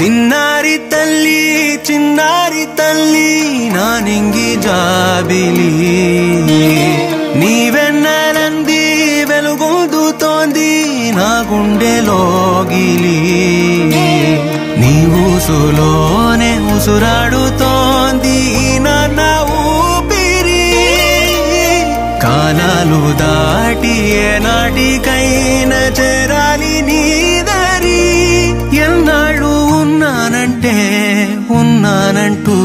చిన్నారి తల్లి చిన్నారి తల్లి నా నింగి జాబిలి. నీవెన్నెలంది వెలుగొందుతోంది నా గుండెలోగిలి నీ ఊసులోనే ఉసురాడుతోంది నా ఊపిరి. కాలాలు దాటి ఏనాటికైనా చెరాలి నీ ఉన్నానంటూ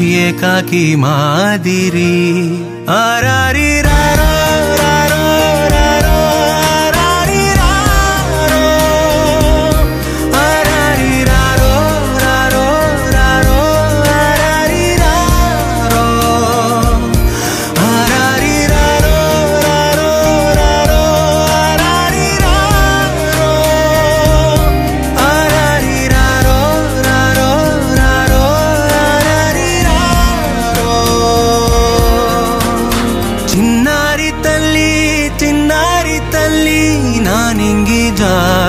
ఏకాకి మాదిరి. ఆరారి రారా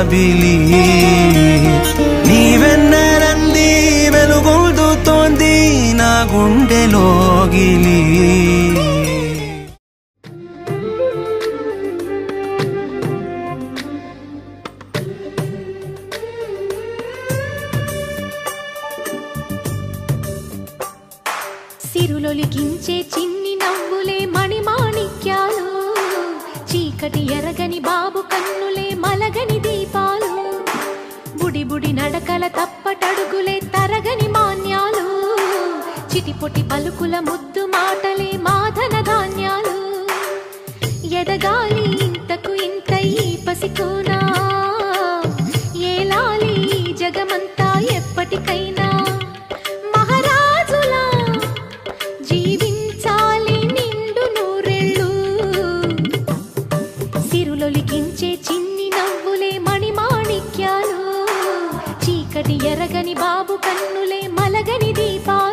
జాబిలి నీవెన్నరంది వెలుగొందుతోంది నా గుండెలోగిలి సిరులొలికించే చిన్ని నవ్వులే మణిమాణిక్యాలు. చీకటి ఎరగని బాబు బుడి తప్పటడుగులే తరగని మాన్యాలు. చిటిపొటి పలుకుల ముద్దు మాటలే మాధన ధాన్యాలు. ఎదగాలి ఇంతకు ఇంత ఈ పసికోనా ఏలాలి జగమంతా ఎప్పటికైనా ఎరగని బాబు కన్నులే మలగని దీపాలు.